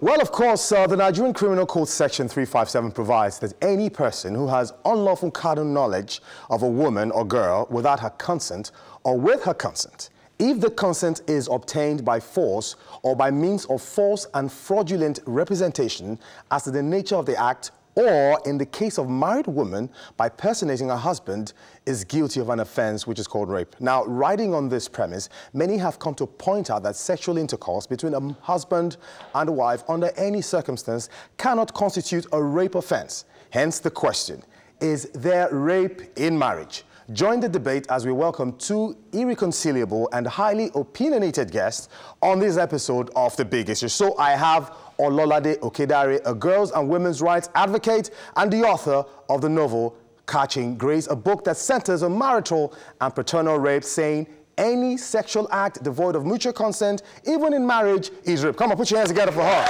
Well, of course, uh, the Nigerian Criminal Code Section 357 provides that any person who has unlawful carnal knowledge of a woman or girl without her consent or with her consent, if the consent is obtained by force or by means of false and fraudulent representation as to the nature of the act or in the case of married woman by personating her husband is guilty of an offense which is called rape. Now, riding on this premise, many have come to point out that sexual intercourse between a husband and a wife under any circumstance cannot constitute a rape offense. Hence the question, is there rape in marriage? Join the debate as we welcome two irreconcilable and highly opinionated guests on this episode of The Big Issue. So I have Ololade Okedare, a girls' and women's rights advocate and the author of the novel Catching Grace, a book that centers on marital and paternal rape, saying any sexual act devoid of mutual consent, even in marriage, is rape. Come on, put your hands together for her.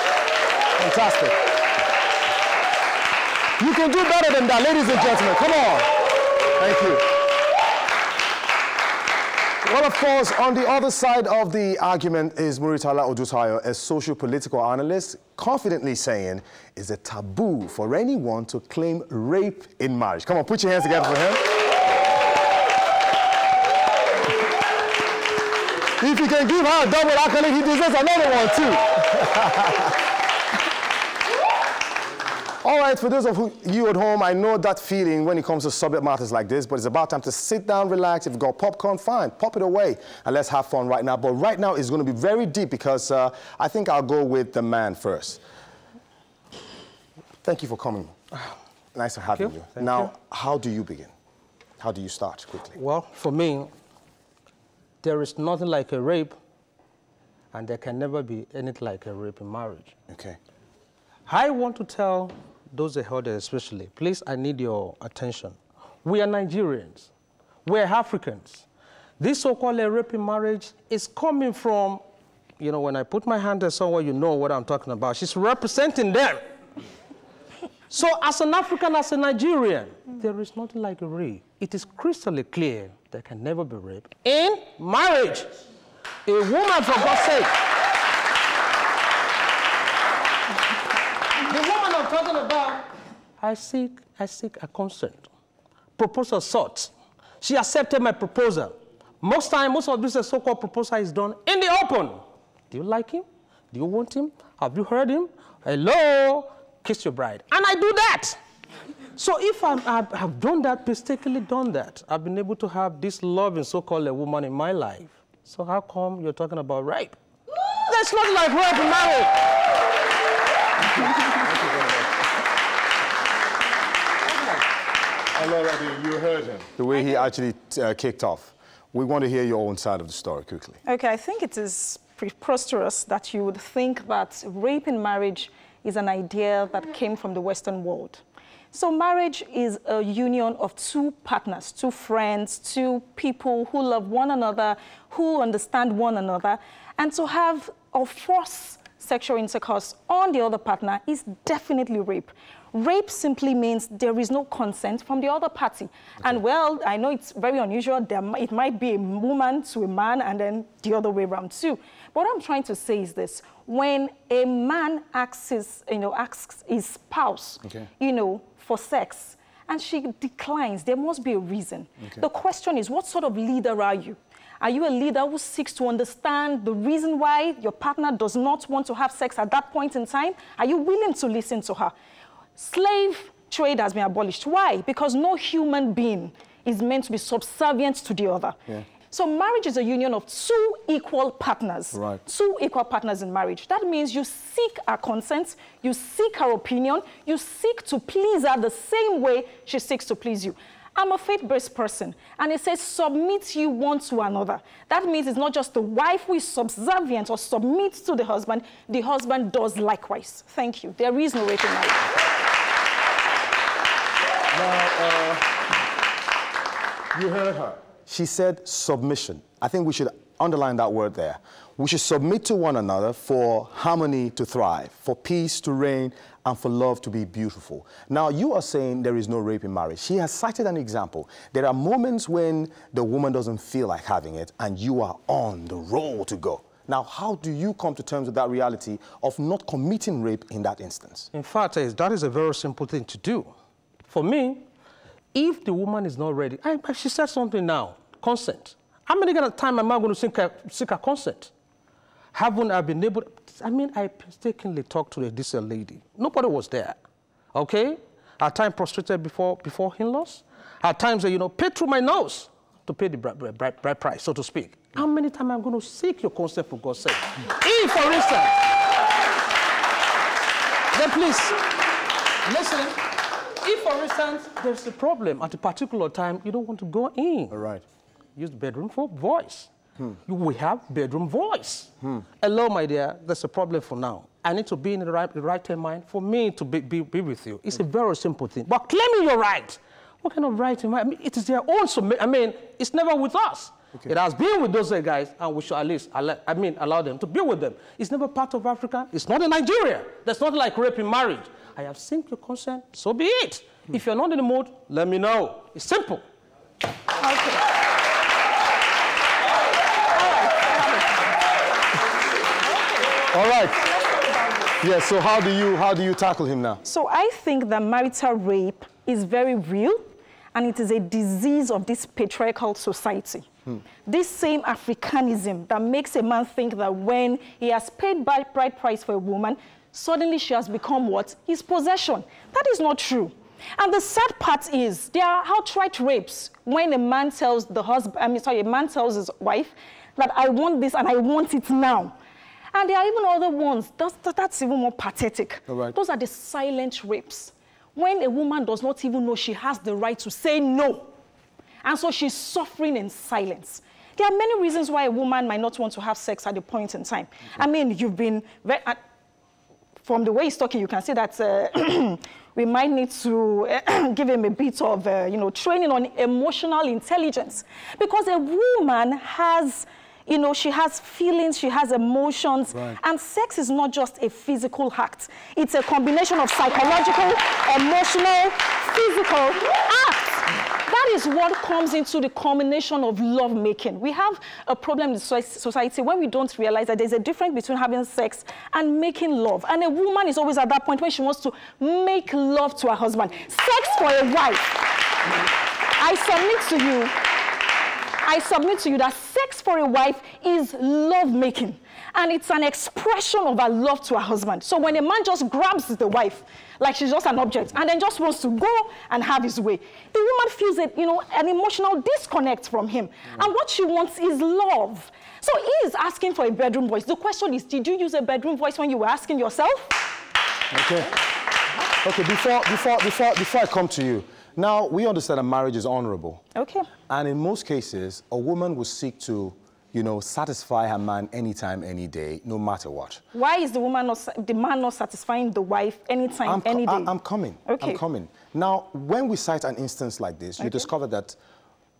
Fantastic. You can do better than that, ladies and gentlemen. Come on. Thank you. Well, of course, on the other side of the argument is Muritala Odutayo, a social-political analyst, confidently saying it's a taboo for anyone to claim rape in marriage. Come on, put your hands together for him. if you can give her a double accolade, he deserves another one too. All right, for those of you at home, I know that feeling when it comes to subject matters like this, but it's about time to sit down, relax. If you've got popcorn, fine, pop it away, and let's have fun right now. But right now, it's going to be very deep because uh, I think I'll go with the man first. Thank you for coming. Nice to have you. you. Now, you. how do you begin? How do you start quickly? Well, for me, there is nothing like a rape, and there can never be anything like a rape in marriage. Okay. I want to tell those elderly especially, please, I need your attention. We are Nigerians. We're Africans. This so-called rape in marriage is coming from, you know, when I put my hand there somewhere, you know what I'm talking about. She's representing them. so as an African, as a Nigerian, there is nothing like a rape. It is crystal clear there can never be rape in marriage. A woman, for God's sake, talking about, I seek, I seek a consent. Proposal sought. She accepted my proposal. Most time, most of this so-called proposal is done in the open. Do you like him? Do you want him? Have you heard him? Hello, kiss your bride. And I do that. So if I have done that, mistakenly done that, I've been able to have this loving so-called a woman in my life. So how come you're talking about rape? That's not like rape in marriage. Ololade, you heard him. The way he actually uh, kicked off. We want to hear your own side of the story quickly. Okay, I think it is preposterous that you would think that rape in marriage is an idea that came from the Western world. So marriage is a union of two partners, two friends, two people who love one another, who understand one another. And to have or force sexual intercourse on the other partner is definitely rape. Rape simply means there is no consent from the other party. Okay. And well, I know it's very unusual. There, it might be a woman to a man and then the other way around too. But what I'm trying to say is this. When a man asks his, you know, asks his spouse, okay. you know, for sex, and she declines, there must be a reason. Okay. The question is, what sort of leader are you? Are you a leader who seeks to understand the reason why your partner does not want to have sex at that point in time? Are you willing to listen to her? Slave trade has been abolished. Why? Because no human being is meant to be subservient to the other. Yeah. So marriage is a union of two equal partners. Right. Two equal partners in marriage. That means you seek her consent, you seek her opinion, you seek to please her the same way she seeks to please you. I'm a faith-based person, and it says submit you one to another. That means it's not just the wife who is subservient or submits to the husband, the husband does likewise. Thank you. There is no rape in marriage. Now, uh, You heard her. She said submission. I think we should underline that word there. We should submit to one another for harmony to thrive, for peace to reign, and for love to be beautiful. Now, you are saying there is no rape in marriage. She has cited an example. There are moments when the woman doesn't feel like having it, and you are on the roll to go. Now, how do you come to terms with that reality of not committing rape in that instance? In fact, that is a very simple thing to do. For me, if the woman is not ready, I, she said something now, consent. How many time am I going to seek her, seek her consent? Haven't I been able, I mean, I mistakenly talked to a decent lady. Nobody was there, okay? At times prostrated before, before in-laws. At times, you know, paid through my nose to pay the bride, bride price, so to speak. How many times am I going to seek your consent for God's sake? if, for instance, then please, listen, if, for instance, there's a problem at a particular time, you don't want to go in. All right. Use the bedroom for voice. Hmm. You will have bedroom voice. Hmm. Hello, my dear, there's a problem for now. I need to be in the right, the right mind for me to be, be, be with you. It's a very simple thing. But claiming your right, what kind of right? I mean, it is their own. I mean, it's never with us. Okay. It has been with those guys, and we should at least, I mean, allow them to be with them. It's never part of Africa. It's not in Nigeria. That's not like rape in marriage. I have seen your consent, so be it. Hmm. If you're not in the mood, let me know. It's simple. Okay. All right. Yeah, so how do you how do you tackle him now? So I think that marital rape is very real and it is a disease of this patriarchal society. Hmm. This same Africanism that makes a man think that when he has paid bride price for a woman, suddenly she has become what? His possession. That is not true. And the sad part is there are outright rapes when a man tells the husband, I mean, sorry, a man tells his wife that I want this and I want it now. And there are even other ones. That's, that's even more pathetic. Right. Those are the silent rapes when a woman does not even know she has the right to say no. And so she's suffering in silence. There are many reasons why a woman might not want to have sex at a point in time. I mean, you've been, very, uh, from the way he's talking, you can see that uh, we might need to uh, give him a bit of, uh, you know, training on emotional intelligence. Because a woman has you know, she has feelings, she has emotions. Right. And sex is not just a physical act. It's a combination of psychological, emotional, physical. Is what comes into the combination of love making. We have a problem in society when we don't realize that there's a difference between having sex and making love. And a woman is always at that point when she wants to make love to her husband. Sex for a wife. I submit to you I submit to you that sex for a wife is love making. And it's an expression of her love to her husband. So when a man just grabs the wife, like she's just an object, and then just wants to go and have his way, the woman feels it, you know, an emotional disconnect from him. Mm. And what she wants is love. So he is asking for a bedroom voice. The question is, did you use a bedroom voice when you were asking yourself? Okay. Okay, before, before, before, before I come to you, now, we understand that marriage is honorable. Okay. And in most cases, a woman will seek to, you know, satisfy her man anytime, any day, no matter what. Why is the woman not, the man not satisfying the wife anytime, I'm any day? I'm coming. Okay. I'm coming. Now, when we cite an instance like this, you discover that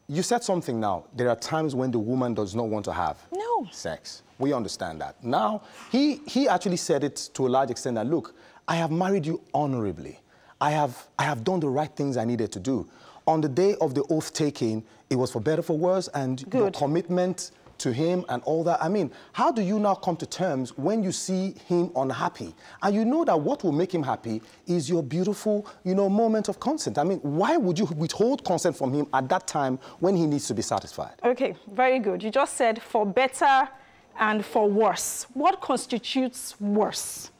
you said something now. There are times when the woman does not want to have no. sex. We understand that. Now, he, he actually said it to a large extent that, look, I have married you honorably. I have, I have done the right things I needed to do. On the day of the oath taking, it was for better, for worse, and Good. your commitment to him and all that. I mean, how do you now come to terms when you see him unhappy? And you know that what will make him happy is your beautiful, you know, moment of consent. I mean, why would you withhold consent from him at that time when he needs to be satisfied? Okay, very good. You just said for better and for worse. What constitutes worse?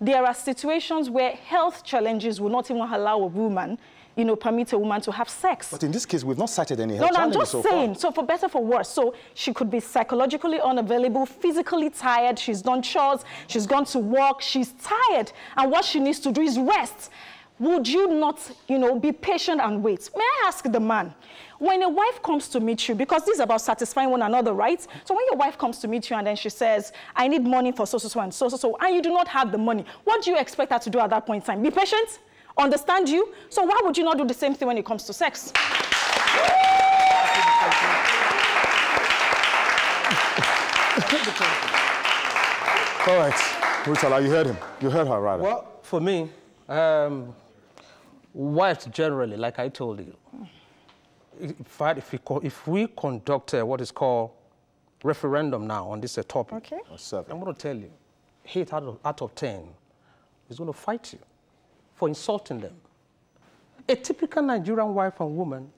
There are situations where health challenges will not even allow a woman you know, permit a woman to have sex. But in this case, we've not cited any health no, no, I'm just so saying, far. so for better, for worse. So she could be psychologically unavailable, physically tired, she's done chores, she's gone to work, she's tired, and what she needs to do is rest. Would you not, you know, be patient and wait? May I ask the man, when a wife comes to meet you, because this is about satisfying one another, right? So when your wife comes to meet you and then she says, I need money for so, so, so, and so, so, so, and you do not have the money, what do you expect her to do at that point in time? Be patient? Understand you? So why would you not do the same thing when it comes to sex? All right, Rutala, you heard him. You heard her, rather. Well, for me, um, wives generally, like I told you, in fact, if we, if we conduct uh, what is called referendum now on this uh, topic, Okay. I'm going to tell you, eight out of, out of 10 is going to fight you for insulting them. A typical Nigerian wife and woman,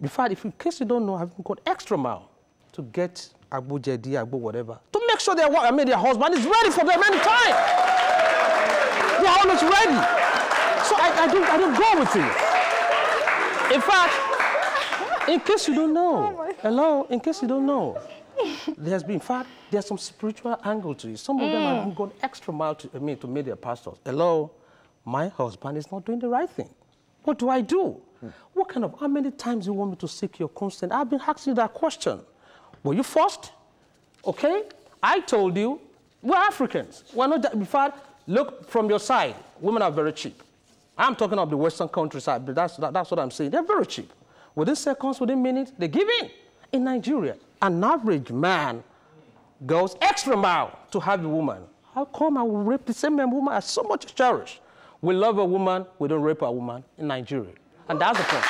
in fact, if in case you don't know, have gone extra mile to get agbo jedi, Abu whatever, to make sure their, I mean, their husband is ready for them anytime. They're always ready. So I, I, don't, I don't go with you. In fact, in case you don't know, oh hello, in case you don't know, there's been, in fact, there's some spiritual angle to it. Some of them mm. have gone extra mile to, I mean, to meet their pastors. Hello, my husband is not doing the right thing. What do I do? What kind of, how many times do you want me to seek your consent? I've been asking you that question. Were you forced? Okay? I told you, we're Africans. We're not, in fact, look from your side, women are very cheap. I'm talking of the Western countryside, but that's, that- that's what I'm saying. They're very cheap. Within seconds, within minutes, they give in. In Nigeria, an average man goes extra mile to have a woman. How come I will rape the same woman I so much cherish? We love a woman, we don't rape a woman in Nigeria. And that's the point.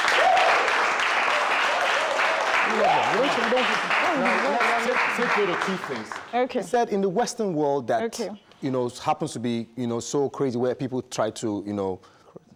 We love her. We don't- we don't- Take note of two things. Okay. He said in the Western world that Okay. you know happens to be you know so crazy where people try to you know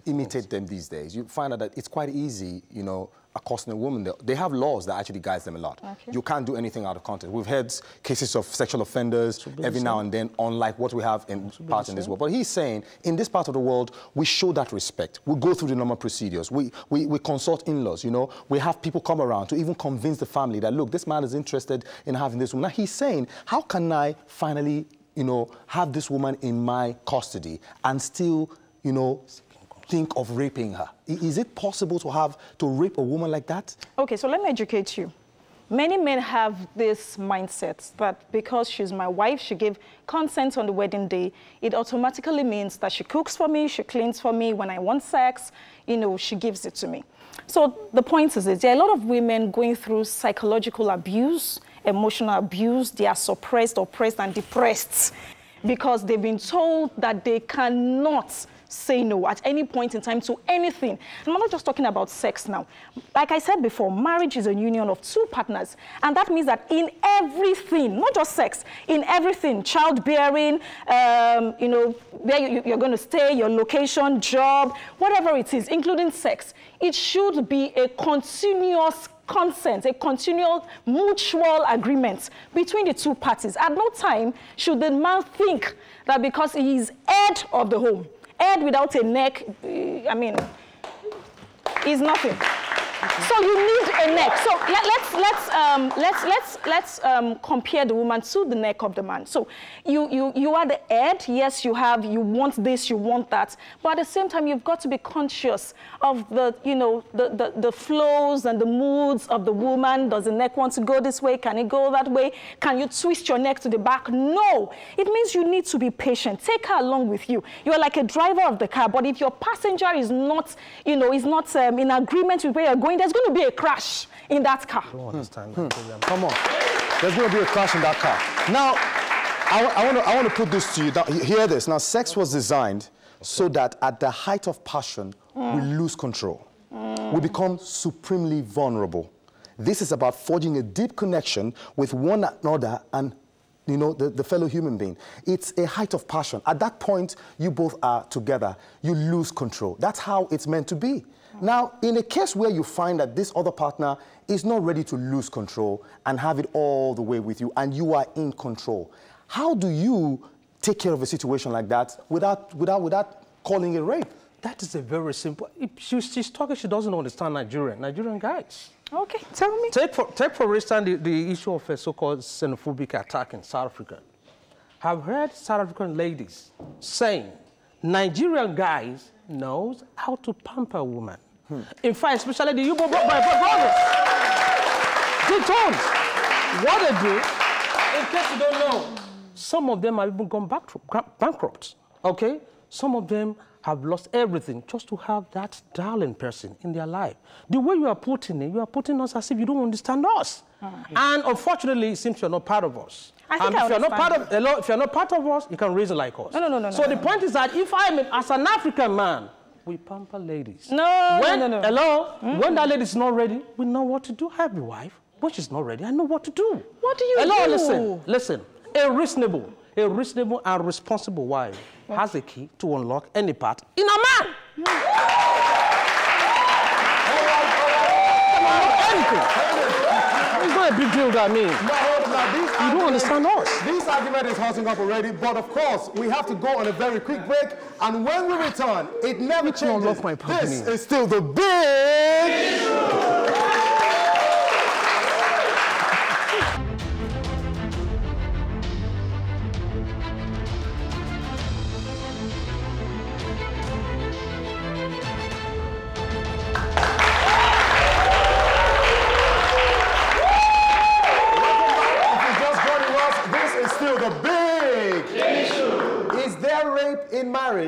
imitate them these days. You find out that it's quite easy, you know, accosting a woman. They- They have laws that actually guides them a lot. Okay. You can't do anything out of context. We've had cases of sexual offenders every now and then, unlike what we have in parts in this world. But he's saying in this part of the world, we show that respect. We go through the normal procedures. We, we, we consult in-laws, you know. We have people come around to even convince the family that, look, this man is interested in having this woman. Now he's saying, how can I finally, you know, have this woman in my custody and still, you know, think of raping her? Is it possible to have, to rape a woman like that? Okay, so let me educate you. Many men have this mindset that because she's my wife, she gave consent on the wedding day, it automatically means that she cooks for me, she cleans for me. When I want sex, you know, she gives it to me. So the point is this, there are a lot of women going through psychological abuse, emotional abuse. They are suppressed, oppressed, and depressed because they've been told that they cannot say no at any point in time to anything. And I'm not just talking about sex now. Like I said before, marriage is a union of two partners. And that means that in everything, not just sex, in everything, childbearing, um, you know, where you, you're going to stay, your location, job, whatever it is, including sex, it should be a continuous consent, a continual mutual agreement between the two parties. At no time should the man think that because he is head of the home, head without a neck, I mean, is nothing. So you need a neck. So let, let's let's um, let's let's let's um, compare the woman to the neck of the man. So you you you are the head. Yes, you have you want this, you want that, but at the same time you've got to be conscious of the you know the the, the flows and the moods of the woman. Does the neck want to go this way? Can it go that way? Can you twist your neck to the back? No. It means you need to be patient. Take her along with you. You are like a driver of the car, but if your passenger is not you know is not um, in agreement with where you're going, there's going to be a crash in that car. I don't understand that hmm. program. Come on. There's going to be a crash in that car. Now, I, want to I want to put this to you. Now, hear this. Now, sex was designed so that at the height of passion, we hmm. lose control. We hmm. become supremely vulnerable. This is about forging a deep connection with one another and you know, the, the fellow human being. It's a height of passion. At that point, you both are together. You lose control. That's how it's meant to be. Now, in a case where you find that this other partner is not ready to lose control and have it all the way with you, and you are in control, how do you take care of a situation like that without, without, without calling it rape? That is a very simple. She, she's talking, she doesn't understand Nigerian, Nigerian guys. Okay, tell me. Take for, take for instance the, the issue of a so-called xenophobic attack in South Africa. I've heard South African ladies saying Nigerian guys knows how to pamper a woman. In fact, especially the Yubo bro- bro- brothers. They told what they do, in case you don't know, some of them have even gone bankrupt, bankrupt. Okay? Some of them have lost everything just to have that darling person in their life. The way you are putting it, you are putting us as if you don't understand us. Hmm. And unfortunately, it seems you're not part of us. I think and I if you're not part of if you're not part of us, you can reason like us. No, no, no, no, So no, the no, point is that if I'm as an African man, we pamper ladies. No, when, no, no, no. Hello, hmm? when that lady is not ready, we know what to do. I have a wife. When she's not ready, I know what to do. What do you hello, do? listen, listen. A reasonable, a reasonable and responsible wife has a key to unlock any part in a man. Hmm. Anything. It's not a big deal, that I mean. Now, hold on, now, these You don't understand us. This argument is hotting up already, but of course, we have to go on a very quick break. And when we return, it never not changes. this is still the big.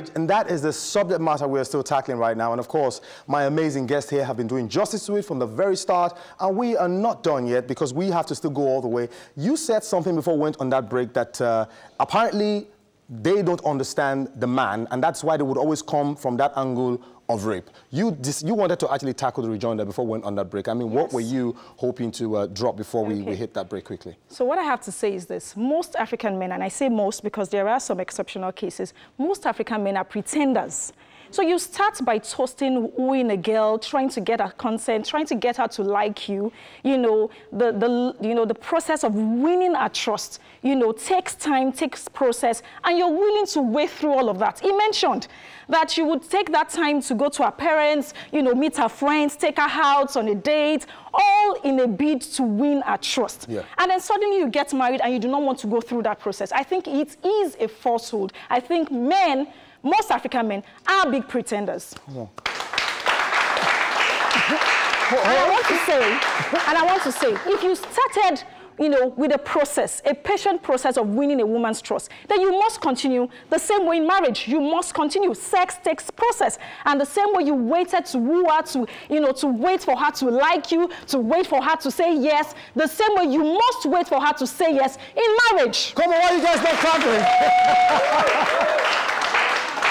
Marriage? And that is the subject matter we're still tackling right now. And of course, my amazing guests here have been doing justice to it from the very start. And we are not done yet because we have to still go all the way. You said something before we went on that break that uh, apparently they don't understand the man, and that's why they would always come from that angle of rape. You, dis- you wanted to actually tackle the rejoinder before we went on that break. I mean, what were you hoping to uh, drop before we, we hit that break quickly? So what I have to say is this. Most African men, and I say most because there are some exceptional cases, most African men are pretenders. So you start by toasting, wooing a girl, trying to get her consent, trying to get her to like you. You know, the, the, you know, the process of winning her trust, you know, takes time, takes process, and you're willing to wait through all of that. He mentioned that you would take that time to go to her parents, you know, meet her friends, take her out on a date, all in a bid to win her trust. Yeah. And then suddenly you get married and you do not want to go through that process. I think it is a falsehood. I think men, most African men, are big pretenders. And I want to say, and I want to say, if you started, you know, with a process, a patient process of winning a woman's trust, then you must continue the same way in marriage. You must continue. Sex takes process, and the same way you waited to woo her, to you know, to wait for her to like you, to wait for her to say yes, the same way you must wait for her to say yes in marriage. Come on, why you guys not clapping?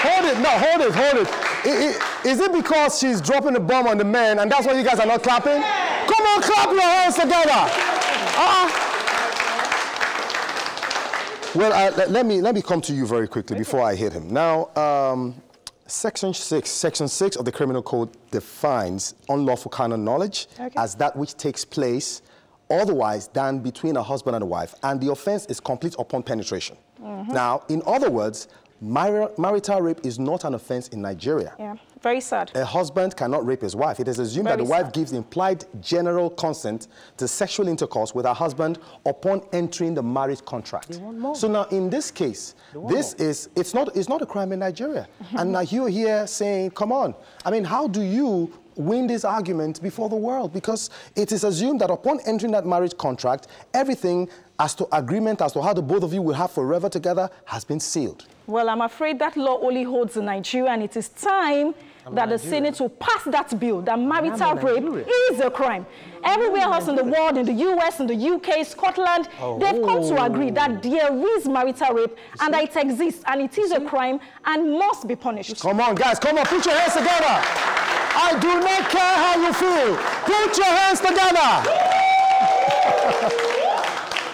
hold it, no, hold it, hold it. I- I- Is it because she's dropping the bomb on the men and that's why you guys are not clapping? Come on, clap your hands together. Uh-uh. Well, uh, let, let me, let me come to you very quickly before I hit him. Now, um, Section 6, Section 6 of the Criminal Code defines unlawful carnal knowledge Okay. as that which takes place otherwise than between a husband and a wife, and the offense is complete upon penetration. Now, in other words, mari- marital rape is not an offense in Nigeria. Yeah, very sad. A husband cannot rape his wife. It is assumed that Very the wife gives implied general consent to sexual intercourse with her husband upon entering the marriage contract. So now, in this case, this is it's not it's not a crime in Nigeria. and now you're here saying, "Come on!" I mean, how do you win this argument before the world? Because it is assumed that upon entering that marriage contract, everything as to agreement as to how the both of you will have forever together has been sealed. Well, I'm afraid that law only holds in Nigeria, and it is time that the Senate will pass that bill that marital rape is a crime. Everywhere else in the world, in the US, in the UK, Scotland, oh. they've come to agree that there is marital rape and that it exists and it is a crime and must be punished. Come on, guys, come on, put your hands together. I do not care how you feel. Put your hands together.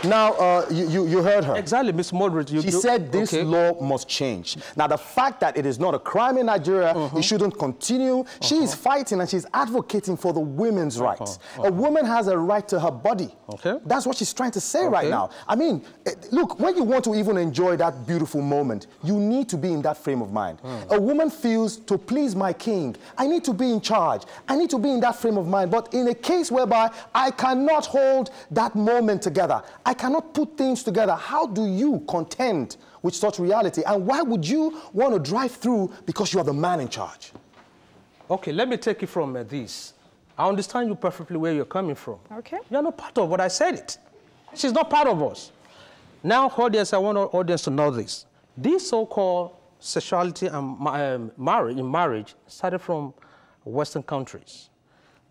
now, uh, you, you, you heard her. Exactly, Miss Moderate. You, She said this okay. law must change. Now, the fact that it is not a crime in Nigeria, it uh-huh. shouldn't continue. Uh-huh. She is fighting and she's advocating for the women's uh-huh. rights. A woman has a right to her body. Okay. That's what she's trying to say right now. I mean, eh, look, when you want to even enjoy that beautiful moment, you need to be in that frame of mind. Hmm. A woman feels to please my king, I need to be in charge. I need to be in that frame of mind. But in a case whereby I cannot hold that moment together, I cannot put things together, how do you contend with such reality? And why would you want to drive through because you are the man in charge? Okay, let me take it from uh, this. I understand you perfectly where you're coming from. Okay. You're not part of what I said it. She's not part of us. Now, audience, I want our audience to know this. This so-called sexuality and um, marriage, in marriage started from Western countries.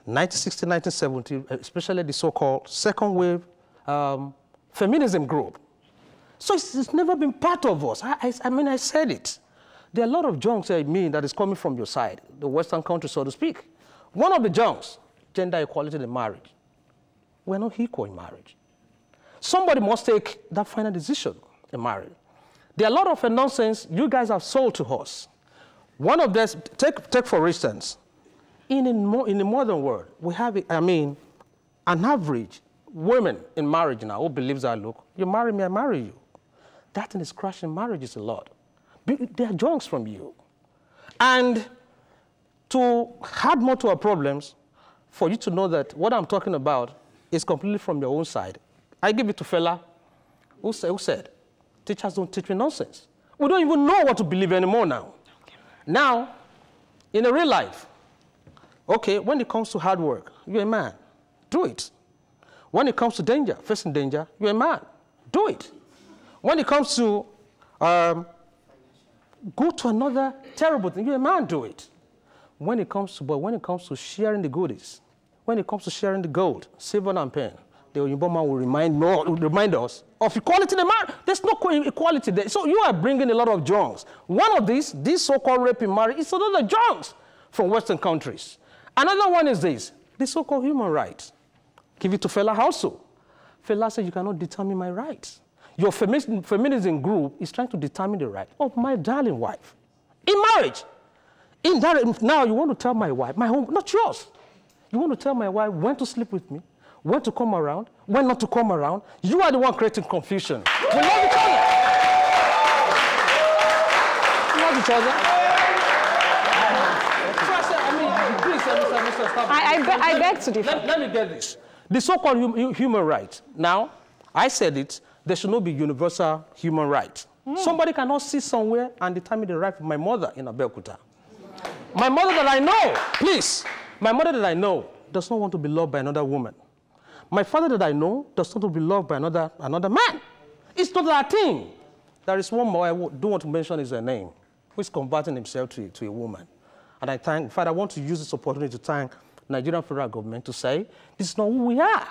1960, 1970, especially the so-called second wave um, feminism group. So it's, it's, never been part of us. I, I, I, mean, I said it. There are a lot of junks I mean that is coming from your side, the Western country, so to speak. One of the junks, gender equality in marriage. We're not equal in marriage. Somebody must take that final decision in marriage. There are a lot of uh, nonsense you guys have sold to us. One of this, take, take for instance, in, a, in the modern world, we have, I mean, an average woman in marriage now who believes that, look, you marry me, I marry you. That thing is crashing marriages a lot. They are junks from you. And to add more to our problems, for you to know that what I'm talking about is completely from your own side. I give it to Fela who, say, who said, teachers don't teach me nonsense. We don't even know what to believe anymore now. Okay. Now, in a real life, okay, when it comes to hard work, you're a man, do it. When it comes to danger, facing danger, you're a man, do it. When it comes to um, go to another terrible thing, you're a man, do it. When it comes to, but when it comes to sharing the goodies, when it comes to sharing the gold, silver and pen, the Oyinbo man will remind, will remind us of equality. The man, there's no equality there. So you are bringing a lot of junks. One of these, this so-called rape in marriage, is another junks from Western countries. Another one is this, the so-called human rights. Give it to Fela also. Fela said, you cannot determine my rights. Your feminism group is trying to determine the right of my darling wife in marriage. In that, now you want to tell my wife, my home, not yours. You want to tell my wife when to sleep with me, when to come around, when not to come around. You are the one creating confusion. We love each other. We love each other. I, I, be, I beg to differ. Let, let, me get this. The so-called hum, human right. Now, I said it, there should not be universal human right. Mm. Somebody cannot sit somewhere and determine the right of my mother in Abeokuta. My mother that I know, please, my mother that I know does not want to be loved by another woman. My father that I know does not want to be loved by another, another man. It's not that thing. There is one more I don't want to mention his name, who is converting himself to, to a woman. And I thank, in fact, I want to use this opportunity to thank Nigerian federal government to say, this is not who we are.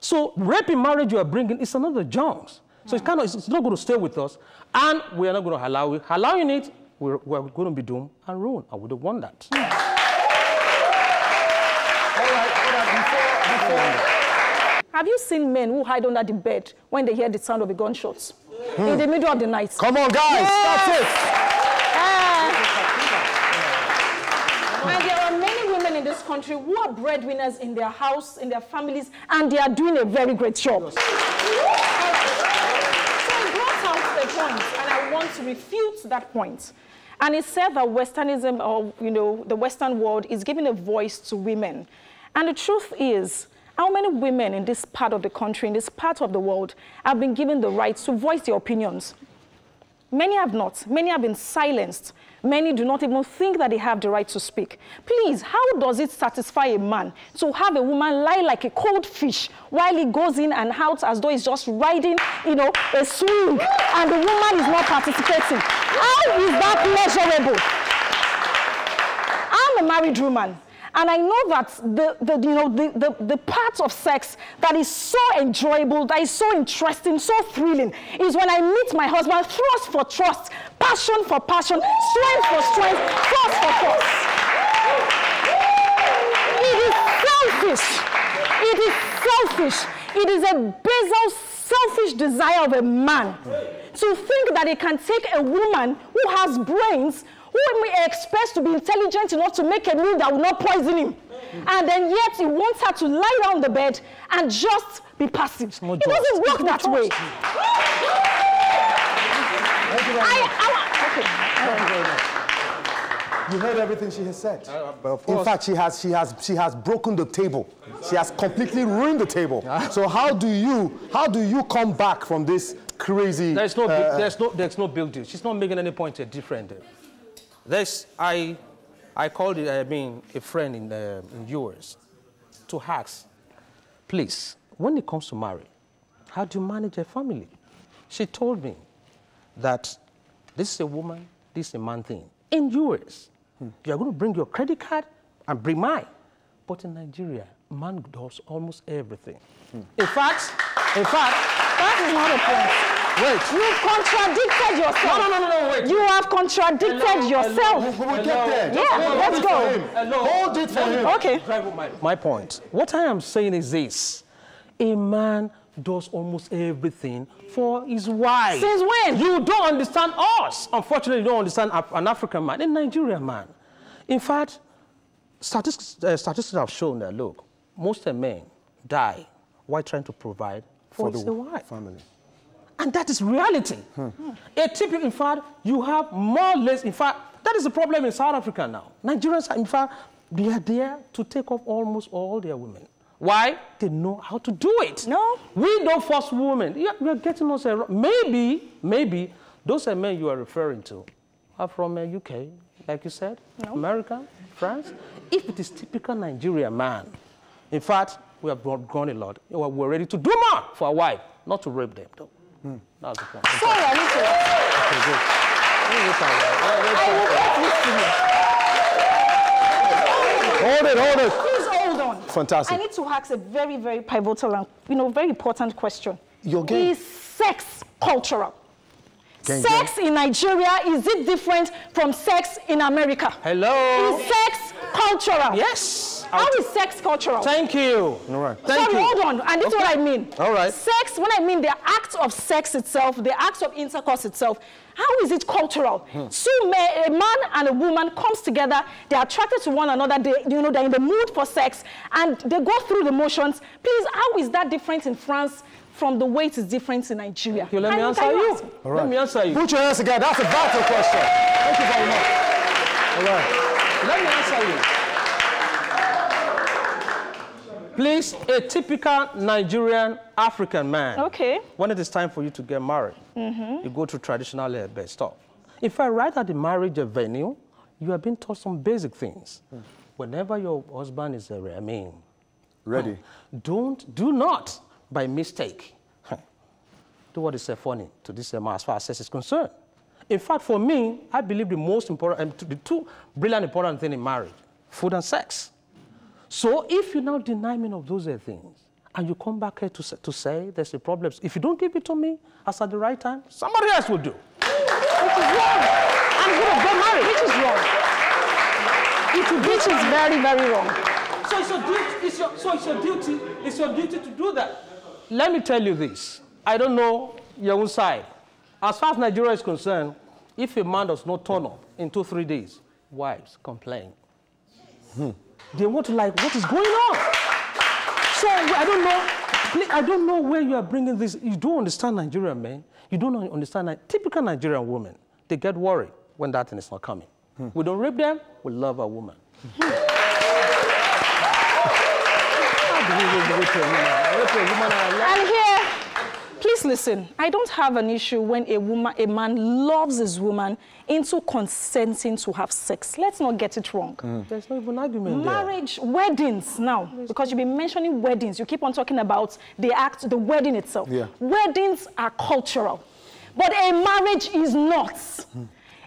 So rape in marriage you are bringing is another Jones. So it's kind of, it's not going to stay with us. And we are not going to allow it. Allowing it, we're, we're going to be doomed and ruined. I would have want that. all right, all right, before, before. Have you seen men who hide under the bed when they hear the sound of a gunshot? Hmm. In the middle of the night. Come on, guys, yes. that's it. Uh, and there are many women in this country who are breadwinners in their house, in their families, and they are doing a very great job. Yes. So I brought out a point, and I want to refute that point. And it said that Westernism, or you know, the Western world, is giving a voice to women. And the truth is, how many women in this part of the country, in this part of the world, have been given the right to voice their opinions? Many have not. Many have been silenced. Many do not even think that they have the right to speak. Please, how does it satisfy a man to have a woman lie like a cold fish while he goes in and out as though he's just riding, you know, a swing and the woman is not participating? How is that measurable? I'm a married woman. And I know that the, the, you know, the, the, the part of sex that is so enjoyable, that is so interesting, so thrilling, is when I meet my husband, trust for trust, passion for passion, strength for strength, force for force. It is selfish. It is selfish. It is a basal selfish desire of a man to think that he can take a woman who has brains, who may expect to be intelligent enough to make a meal that will not poison him. And then yet he wants her to lie down on the bed and just be passive. It doesn't work that way. I, I, okay. You heard everything she has said. Uh, In fact, she has, she, has, she has broken the table. She has completely ruined the table. So how do you, how do you come back from this crazy... There's no, uh, there's no, there's no big deal. She's not making any point a different. There's, I, I called it, I mean, a friend in, uh, in yours to ask, please, when it comes to marriage, how do you manage a family? She told me that this is a woman this is a man thing. In US, you are going to bring your credit card and bring mine. But in Nigeria, man does almost everything. In fact, in fact, That is not a point. Wait. You've contradicted yourself. No, no, no, no, wait. You have contradicted Hello, yourself. We will Hello. get there. Yeah, Hold let's go. Hello. Hold it for him. Okay. My, my point. What I am saying is this. A man does almost everything for his wife. Since when? You don't understand us. Unfortunately, you don't understand an African man, a Nigerian man. In fact, statistics, uh, statistics have shown that, look, most men die while trying to provide for, For his the wife. family. And that is reality. A typical, in fact, you have more or less, in fact, that is the problem in South Africa now. Nigerians, are, in fact, they are there to take off almost all their women. Why? They know how to do it. No. We don't force women. We are getting us a, maybe, maybe those are men you are referring to are from uh, UK, like you said, America, France. If it is typical Nigerian man, in fact, we have gone gone a lot. We're we're ready to do more for our wife, not to rape them. though. That's the point. Sorry, I need to. Okay, good. Let me look at that. I will get this to you. Hold it, hold it. Please hold on. Fantastic. I need to ask a very, very pivotal and you know very important question. You're getting- Is sex cultural? Gang, sex in Nigeria is it different from sex in America? Hello. Is sex cultural? Yes. How is sex cultural? Thank you. All right. Thank Sorry, you. hold on. And this is what I mean. All right. Sex, when I mean the act of sex itself, the act of intercourse itself, how is it cultural? Hmm. Two men, a man and a woman comes together, they're attracted to one another, they, you know, they're in the mood for sex, and they go through the motions. Please, how is that different in France from the way it is different in Nigeria? Okay, let me answer can you. ask me? Let me answer you. Put your hands together. That's a vital question. Thank you very much. All right. Let me answer you. Please, a typical Nigerian African man. Okay. When it is time for you to get married, you go to traditional bed stuff. In fact, right at the marriage venue, you are being taught some basic things. Whenever your husband is, uh, I mean, Ready. don't, do not, by mistake, do what is uh, funny to this uh, man as far as sex is concerned. In fact, for me, I believe the most important, um, the two brilliant important thing in marriage, food and sex. So if you now deny me of those things, and you come back here to, say- to say there's a problem, if you don't give it to me as at the right time, somebody else will do. Which is wrong. I'm going to get married. Which is wrong. Which is very, very wrong. So it's your duty. It's your, so it's your duty. It's your duty to do that. Let me tell you this. I don't know your own side. As far as Nigeria is concerned, if a man does not turn up in two three days, wives complain. Hmm. They want to like what is going on. So I don't know. I don't know where you are bringing this. You don't understand Nigerian men. You don't understand Ni- typical Nigerian women. They get worried when that thing is not coming. Hmm. We don't rape them. We love hmm. a woman. How please listen. I don't have an issue when a woman, a man loves his woman into consenting to have sex. Let's not get it wrong. Mm. There's no even argument there. Marriage, weddings now, because you've been mentioning weddings. You keep on talking about the act, the wedding itself. Yeah. Weddings are cultural, but a marriage is not.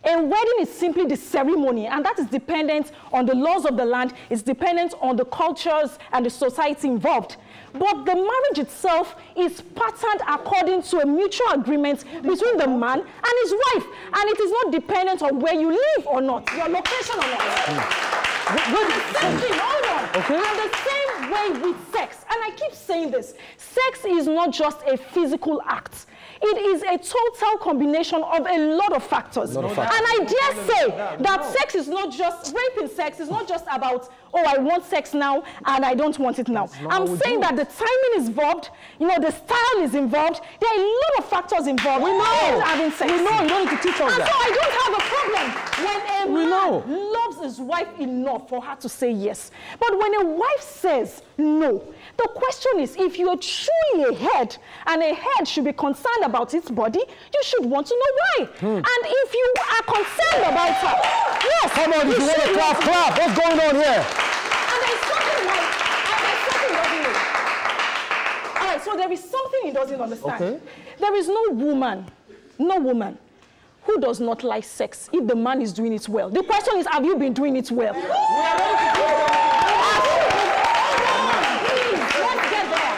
A wedding is simply the ceremony, and that is dependent on the laws of the land, it's dependent on the cultures and the society involved. But the marriage itself is patterned according to a mutual agreement between the man and his wife, and it is not dependent on where you live or not, your location or not. Hmm. The same thing, hold on. Okay. And the same way with sex. And I keep saying this sex is not just a physical act, it is a total combination of a lot of factors. of factors. And I dare say that sex is not just, raping sex is not just about, oh, I want sex now and I don't want it now. I'm saying do that the timing is involved, you know, the style is involved. There are a lot of factors involved. We know. Having sex. We know. You don't need to teach us And that. so I don't have a problem when a We man know. loves his wife enough for her to say yes. But when a wife says no, the question is if you're truly a head and a head should be concerned about its body, you should want to know why. Hmm. And if you are concerned about her, yes, Come on, if you want to should clap, clap. What's going on here? and there's something like, and there's something doesn't know. All right, so there is something he doesn't understand. Okay. There is no woman, no woman who does not like sex if the man is doing it well? The question is, have you been doing it well? let's get there.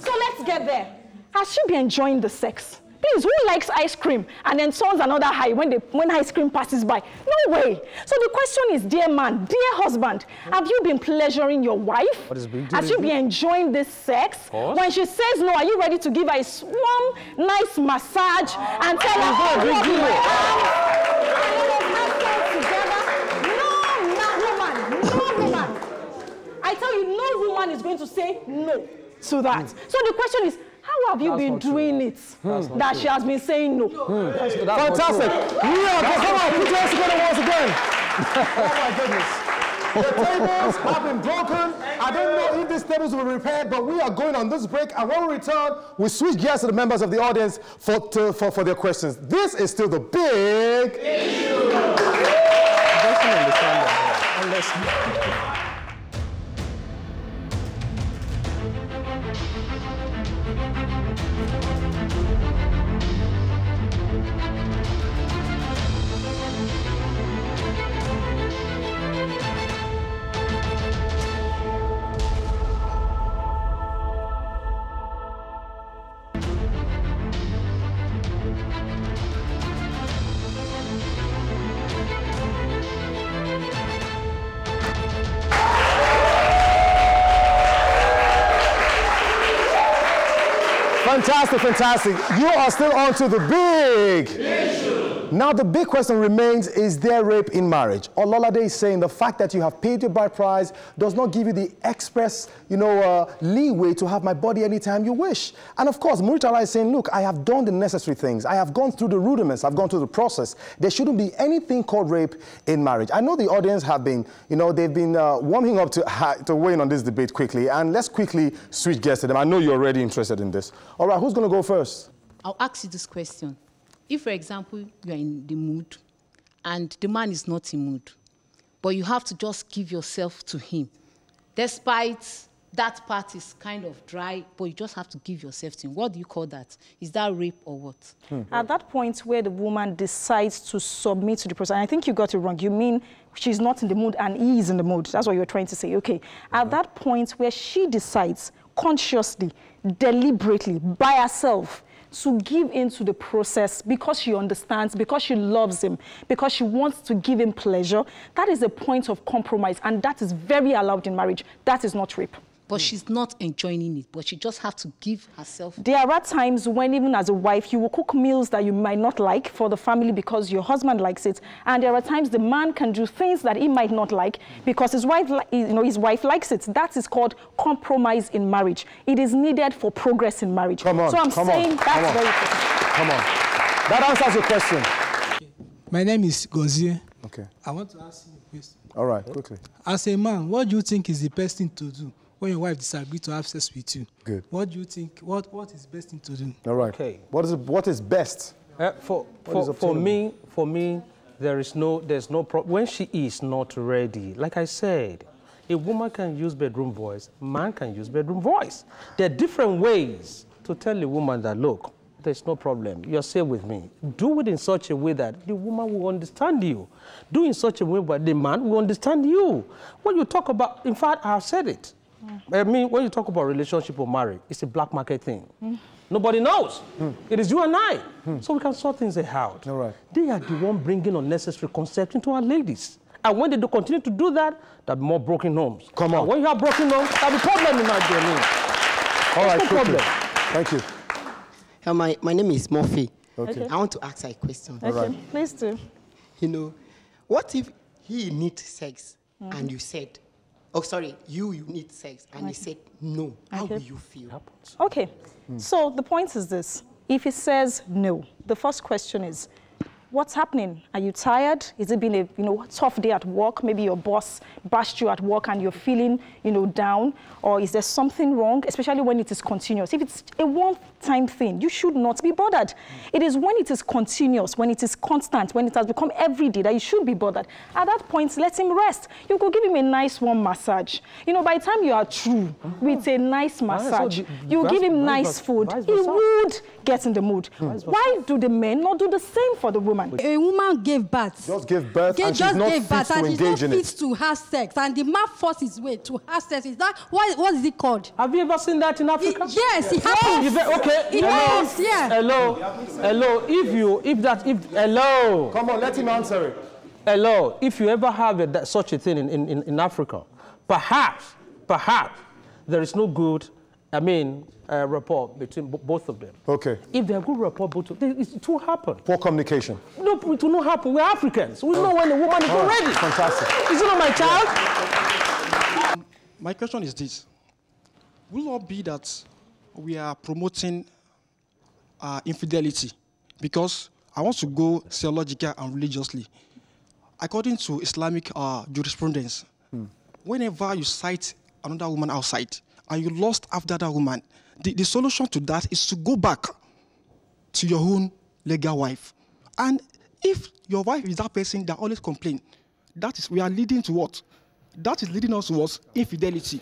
So let's get there. Has she been enjoying the sex? Please, who likes ice cream and then someone's another high when, they, when ice cream passes by? No way. So the question is, dear man, dear husband, have you been pleasuring your wife? What is been Has you been enjoying this sex? When she says no, are you ready to give her a warm, nice massage and tell her, Oh, "Oh, big deal. and let us have sex together"? No, no, woman, no woman. I tell you, no woman is going to say no to that. Hmm. So the question is, how have you That's been not true. doing it hmm. that she has been saying no? Hmm. Fantastic. We are, come on, put your hands together once again. oh my goodness. The tables have been broken. I don't know if these tables will be repaired, but we are going on this break. And when we return, we switch gears to the members of the audience for, to, for, for their questions. This is still the big. Doesn't You are still on to the big. Now, the big question remains is there rape in marriage? Ololade is saying the fact that you have paid your bride price does not give you the express, you know, uh, leeway to have my body anytime you wish. And of course, Muritala is saying, look, I have done the necessary things. I have gone through the rudiments. I've gone through the process. There shouldn't be anything called rape in marriage. I know the audience have been, you know, they've been uh, warming up to, ha- to weigh in on this debate quickly. And let's quickly switch gears to them. I know you're already interested in this. All right, who's going to go first? I'll ask you this question. If, for example, you are in the mood and the man is not in mood, but you have to just give yourself to him, despite that part is kind of dry, but you just have to give yourself to him. What do you call that? Is that rape or what? Hmm. At that point where the woman decides to submit to the person, and I think you got it wrong. You mean she's not in the mood and he is in the mood. That's what you're trying to say. Okay. At that point where she decides consciously, deliberately, by herself, to give into the process because she understands, because she loves him, because she wants to give him pleasure, that is a point of compromise, and that is very allowed in marriage. That is not rape. But mm. she's not enjoying it, but she just have to give herself. There are times when, even as a wife, you will cook meals that you might not like for the family because your husband likes it, and there are times the man can do things that he might not like because his wife, you know, his wife likes it. That is called compromise in marriage. It is needed for progress in marriage. Come on, So I'm come saying on, that's come on. very important. Come on. That answers your question. My name is Gozie. Okay. I want to ask you a question. All right, quickly. As a man, what do you think is the best thing to do when your wife disagrees to have sex with you? Good. What do you think? What What is the best thing to do? All right. Okay. What is, what is best? Uh, for, is for, for me, for me, there is no, there's no problem. When she is not ready, like I said, a woman can use bedroom voice, man can use bedroom voice. There are different ways to tell a woman that, look, there's no problem. You're safe with me. Do it in such a way that the woman will understand you. Do it in such a way that the man will understand you. When you talk about, in fact, I've said it. Mm. Eh, I mean, when you talk about relationship or marriage, it's a black market thing. Mm. Nobody knows. Mm. It is you and I. So we can sort things out. All right. They are the one bringing unnecessary concept into our ladies. And when they do continue to do that, there'll be more broken homes. Come on. And when you have broken homes, there'll be problem in our journey. All right, no quickly. problem. Thank you. Uh, my, my name is Murphy. Okay. I want to ask a question. Okay, please do. You know, what if he needs sex and you said, oh, sorry, you, you need sex, and he said no? How Okay. will you feel? Okay, so the point is this. If he says no, the first question is, What's happening? Are you tired? Is it been a you know tough day at work? Maybe your boss bashed you at work and you're feeling you know down, or is there something wrong? Especially when it is continuous. If it's a one-time thing, you should not be bothered. It is when it is continuous, when it is constant, when it has become every day that you should be bothered. At that point, let him rest. You could give him a nice warm massage. You know, by the time you are through with a nice massage, so you give him nice food. He would get in the mood. Why do the men not do the same for the woman? A woman gave birth. Just give birth Ga- and she's not gave fit birth to and she's not engage in fit it. to have sex, and the man forced his way to have sex. Is that what? What is it called? Have you ever seen that in It- Africa? yes, it happens. Ve- okay. It hello. happens. Yeah. Hello. Hello. If you, if that, if hello, Come on, let him answer it. hello. If you ever have a, that, such a thing in, in, in, in Africa, perhaps, perhaps there is no good, I mean, uh, rapport between b- both of them. Okay. If there are good rapport between, them, it, it will happen. Poor communication. No, it will not happen. We're Africans. We know when a woman is All not ready. fantastic. Is it not my child? My question is this. Will it be that we are promoting uh, infidelity? Because I want to go theological and religiously. According to Islamic uh, jurisprudence, whenever you sight another woman outside and you lust after that woman, the, the solution to that is to go back to your own legal wife. And if your wife is that person that always complain, that is we are leading to what? That is leading us towards infidelity,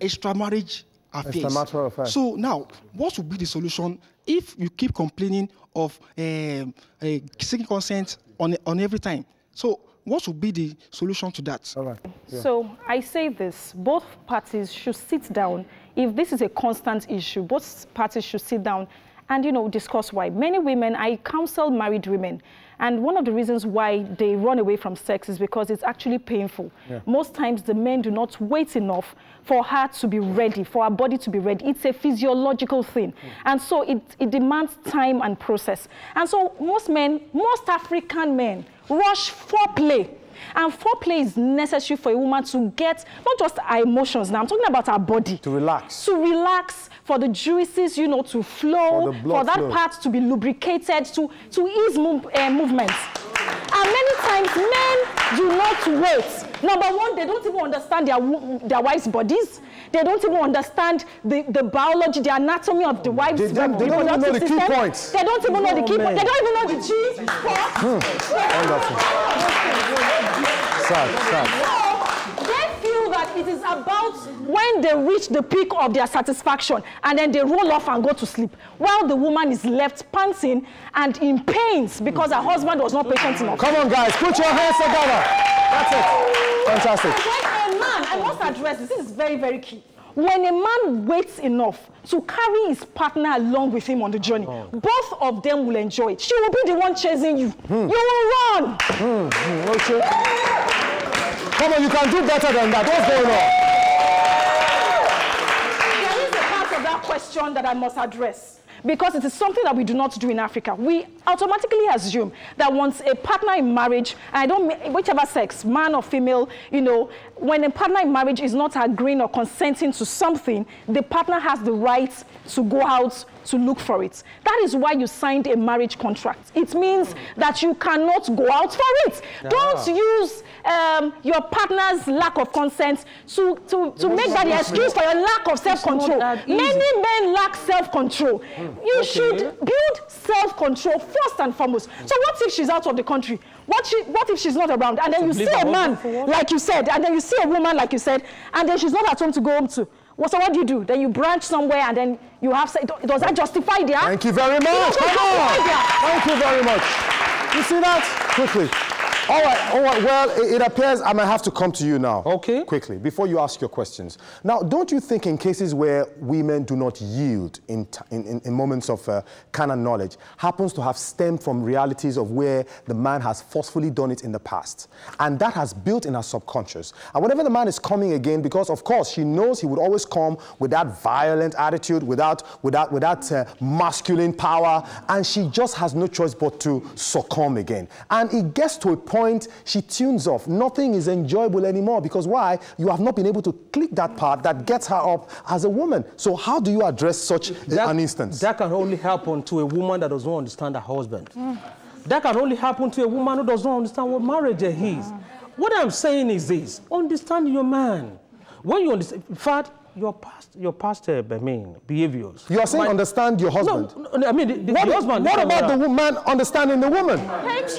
extramarriage affairs. Affairs. So now, what would be the solution if you keep complaining of um, uh, seeking consent on on every time? So what would be the solution to that? All right. So I say this, both parties should sit down. If this is a constant issue, both parties should sit down and, you know, discuss why. Many women, I counsel married women, and one of the reasons why they run away from sex is because it's actually painful. Most times the men do not wait enough for her to be ready, for her body to be ready. It's a physiological thing. Hmm. And so it, it demands time and process. And so most men, most African men, rush foreplay. And foreplay is necessary for a woman to get not just her emotions now, I'm talking about her body. To relax. To relax, for the juices, you know, to flow, For blood that flow. part to be lubricated, to, to ease move, uh, movements. And many times men do not wait. Number one, they don't even understand their, their wives' bodies. They don't even understand the, the biology, the anatomy of the wife's They don't- they don't even know the key system. points. They don't even know the key points. They don't even know the G spot. Wonderful. Sad, sad. They feel that it is about when they reach the peak of their satisfaction and then they roll off and go to sleep while the woman is left panting and in pains because her husband was not patient enough. Come on, guys, put your hands together. That's it. Fantastic. When a man, I must address this, this is very, very key. When a man waits enough to carry his partner along with him on the journey, oh. both of them will enjoy it. She will be the one chasing you. Hmm. You will run. Hmm. Hmm. Okay. Come on, you can do better than that. What's going on? There is a part of that question that I must address because it is something that we do not do in Africa. We automatically assume that once a partner in marriage, I don't whichever sex, man or female, you know, when a partner in marriage is not agreeing or consenting to something, the partner has the right to go out to look for it. That is why you signed a marriage contract. It means that you cannot go out for it. Don't use um, your partner's lack of consent to, to, to make that the excuse for your lack of self-control. Many men lack self-control. You should build self-control first and foremost. So what if she's out of the country? What, she, what if she's not around? And then you see a man, husband for what? like you said, and then you see a woman, like you said, and then she's not at home to go home to. Well, so what do you do? Then you branch somewhere and then you have, does that justify the act? Thank you very much. Come on. justify the act. Thank you very much. You see that? Quickly. All right, all right. Well, it, it appears I might have to come to you now. Okay. Quickly, before you ask your questions. Now, don't you think in cases where women do not yield in, t- in, in, in moments of uh, carnal knowledge happens to have stemmed from realities of where the man has forcefully done it in the past. And that has built in her subconscious. And whenever the man is coming again, because of course she knows he would always come with that violent attitude, without, without, without uh, masculine power, and she just has no choice but to succumb again. And it gets to a point she tunes off. Nothing is enjoyable anymore because why? You have not been able to click that part that gets her up as a woman. So how do you address such That- an instance? That can only happen to a woman that does not understand her husband. That can only happen to a woman who does not understand what marriage is. What I'm saying is this understand your man. When you understand, in fact, your past, your past uh, I mean, behaviors. You are saying might- understand your husband. No, no, I mean, the, the, what the husband. what about the other- woman understanding the woman?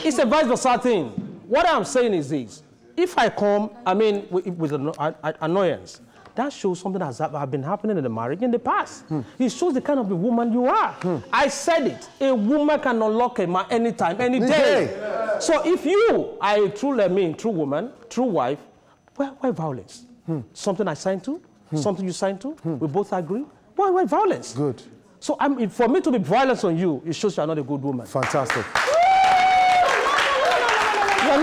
It's a vice versa thing. What I'm saying is this. If I come, I mean, with, with anno- a- a- annoyance, that shows something that's been happening in the marriage in the past. Hmm. It shows the kind of a woman you are. Hmm. I said it. A woman can unlock a man anytime, any day. So if you are a true, I mean, true woman, true wife, why, why violence? Hmm. Something I signed to, something you signed to, we both agree. Why, why violence? Good. So I'm, for me to be violent on you, it shows you are not a good woman. Fantastic.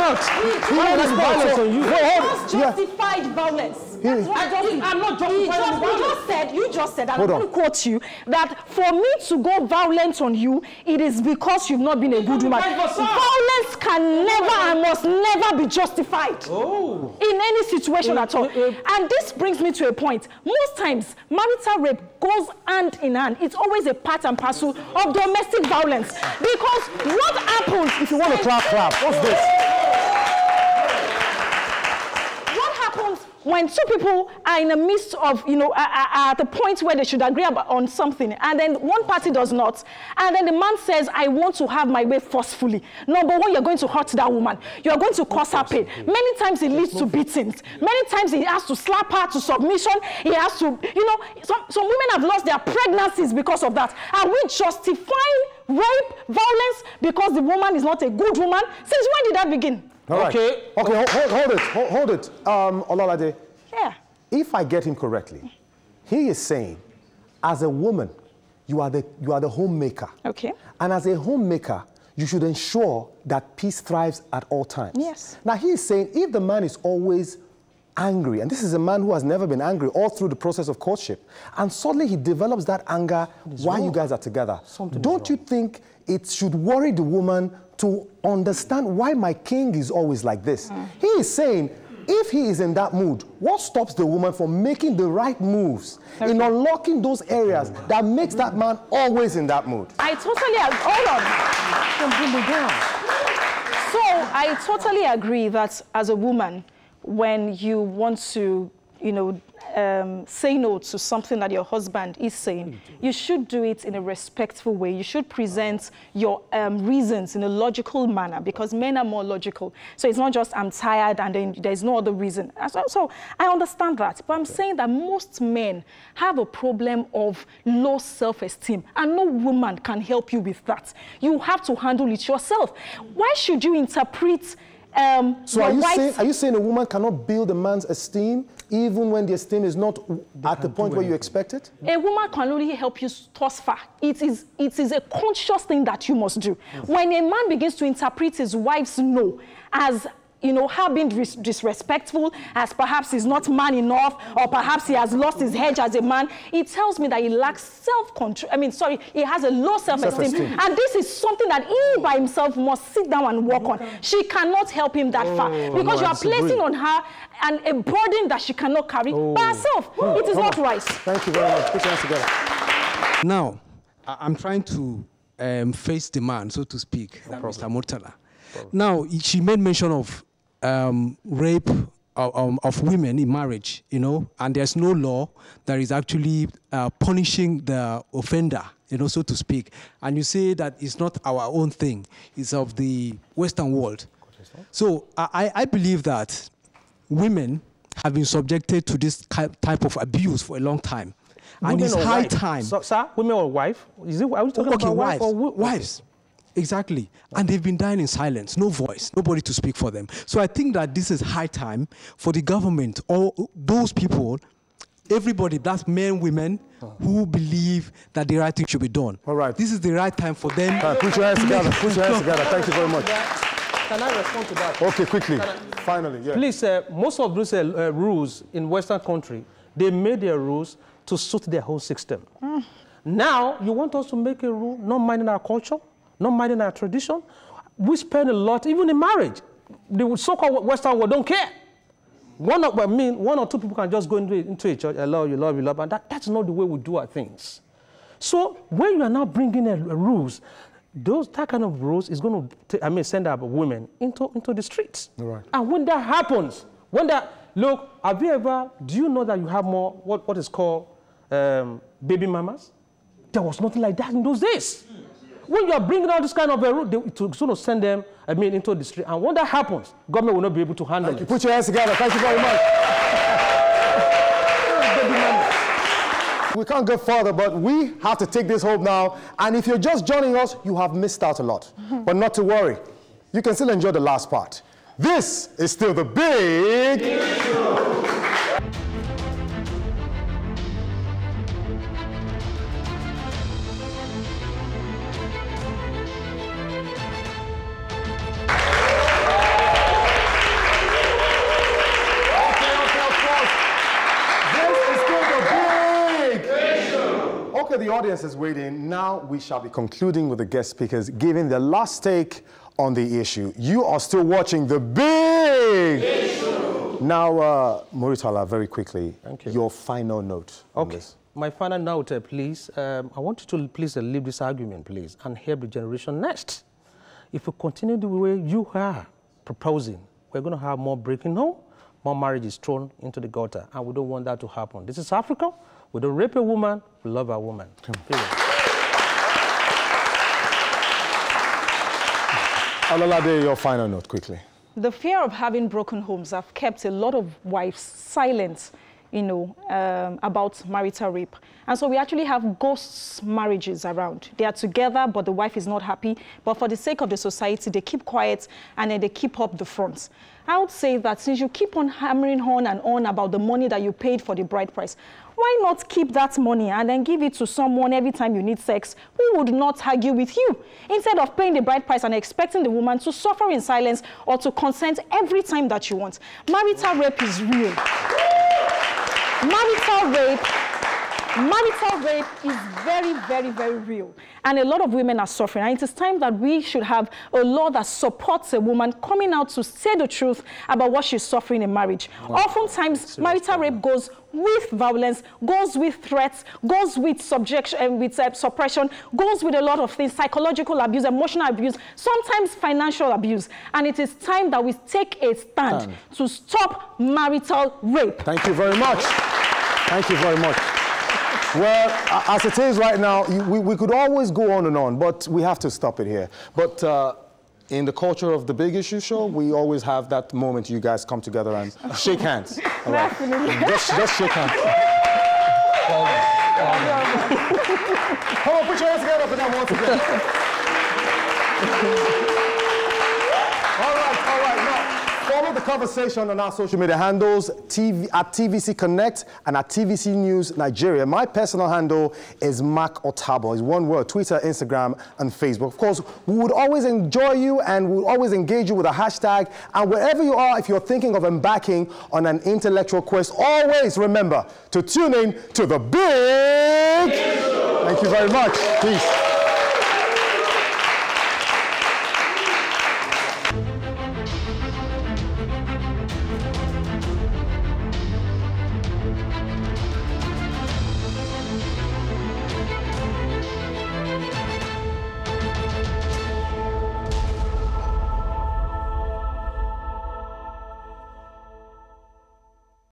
You're not. Why would I be violent on you? That's justified violence. That's I just- I'm not justifying just, the you violence. just said, you just said, I'm going to quote you, that for me to go violent on you, it is because you've not been a good woman. Violence can never and must never be justified Oh. in any situation Eh, at all. eh, eh. And this brings me to a point. Most times, marital rape goes hand in hand. It's always a part and parcel of domestic violence. Because what happens If you want to clap, clap. What's this? what happens when two people are in the midst of, you know, are, are- at the point where they should agree about, on something, and then one party does not, and then the man says, I want to have my way forcefully. Number one, you're going to hurt that woman. You're going to cause her pain. Many times it leads to beatings. Many times he has to slap her to submission. He has to, you know, some, some women have lost their pregnancies because of that. Are we justifying rape, violence, because the woman is not a good woman? Since when did that begin? All right. Okay. Okay, hold, hold, hold it. Hold, hold it. Um, Ololade, Yeah. if I get him correctly, he is saying, as a woman, you are the, you are the homemaker. Okay. And as a homemaker, you should ensure that peace thrives at all times. Yes. Now, he is saying if the man is always angry, and this is a man who has never been angry all through the process of courtship, and suddenly he develops that anger while you guys are together, Something don't you think it should worry the woman to understand why my king is always like this? He is saying, if he is in that mood, what stops the woman from making the right moves in unlocking those areas that makes that man always in that mood? I totally ag- hold on. So I totally agree that as a woman, when you want to, you know, um, say no to something that your husband is saying, you should do it in a respectful way. You should present your um, reasons in a logical manner because men are more logical. So it's not just I'm tired and then there's no other reason. So, so I understand that, but I'm saying that most men have a problem of low self-esteem, and no woman can help you with that. You have to handle it yourself. Why should you interpret? Um, So are you, saying, are you saying a woman cannot build a man's esteem even when the esteem is not at the point where you expect it? A woman can only help you thus far. It is, it is a conscious thing that you must do. When a man begins to interpret his wife's no as you know, her being dis- disrespectful, as perhaps he's not man enough, or perhaps he has lost his edge as a man, it tells me that he lacks self-control. I mean, sorry, he has a low self-esteem. Self-esteem. And this is something that he by himself must sit down and work on. She cannot help him that far because no, you are placing on her and a burden that she cannot carry by herself. It is not right. Thank you very much. Put your hands together. Now, I- I'm trying to um, face the man, so to speak, Mr. Murtala. Now, she made mention of um, rape of, um, of women in marriage, you know, and there's no law that is actually uh, punishing the offender, you know, so to speak. And you say that it's not our own thing, it's of the Western world. So I, I believe that women have been subjected to this type of abuse for a long time. And Women it's high wife? time. So, sir, women or wife? Is it, are we talking okay, about wives. wife or wo- wives. Exactly. And they've been dying in silence, no voice, nobody to speak for them. So I think that this is high time for the government or those people, everybody, that's men, women, who believe that the right thing should be done. All right. This is the right time for them. Uh, put your hands together. Put your hands together. Thank you very much. Can I respond to that? Okay, quickly. Finally, yeah. Please, uh, most of those uh, uh, rules in Western country, they made their rules to suit their whole system. Now, you want us to make a rule not minding our culture, not minding our tradition? We spend a lot, even in marriage. The so-called Western world don't care. One of, I mean, one or two people can just go into, into a church, I love you, love you, love, and that, that's not the way we do our things. So when you are now bringing in rules, those that kind of rules is going to, I mean, send up women into into the streets. Right. And when that happens, when that look, have you ever? Do you know that you have more what what is called um, baby mamas? There was nothing like that in those days. When you are bringing out this kind of a rule, they, it's going to send them, I mean, into the street. And when that happens, government will not be able to handle Thank you. it. Put your hands together. Thank you very much. We can't go further, but we have to take this home now. And if you're just joining us, you have missed out a lot. but not to worry. You can still enjoy the last part. This is still the big. Okay, the audience is waiting. Now we shall be concluding with the guest speakers giving their last take on the issue. You are still watching the big issue. Now, uh, Muritala, very quickly, Thank you. your final note Okay. My final note, uh, please. Um, I want you to please uh, leave this argument, please, and help the generation next. If we continue the way you are proposing, we're going to have more breaking home, more marriages thrown into the gutter, and we don't want that to happen. This is Africa. We don't rape a woman, we love a woman. Ololade, your final note, quickly. The fear of having broken homes have kept a lot of wives silent, you know, um, about marital rape. And so we actually have ghost marriages around. They are together, but the wife is not happy. But for the sake of the society, they keep quiet and then they keep up the front. I would say that since you keep on hammering on and on about the money that you paid for the bride price, why not keep that money and then give it to someone every time you need sex who would not argue with you instead of paying the bride price and expecting the woman to suffer in silence or to consent every time that you want. Marital rape is real. Marital rape Marital rape is very, very, very real. And a lot of women are suffering. And it is time that we should have a law that supports a woman coming out to say the truth about what she's suffering in marriage. Oftentimes, marital rape goes with violence, goes with threats, goes with subjection, uh, with uh, suppression, goes with a lot of things, psychological abuse, emotional abuse, sometimes financial abuse. And it is time that we take a stand Stand. to stop marital rape. Thank you very much. Thank you very much. Well, as it is right now, we, we could always go on and on, but we have to stop it here. But uh, in the culture of the Big Issue Show, we always have that moment you guys come together and shake hands. All right? Just, just shake hands. Come on, put your hands together for them once again. all right, all right. Now, follow the conversation on our social media handles TV, at TVC Connect and at TVC News Nigeria. My personal handle is Mark Otabor. It's one word, Twitter, Instagram, and Facebook. Of course, we would always enjoy you and we would always engage you with a hashtag. And wherever you are, if you're thinking of embarking on an intellectual quest, always remember to tune in to the big. Thank you very much. Peace.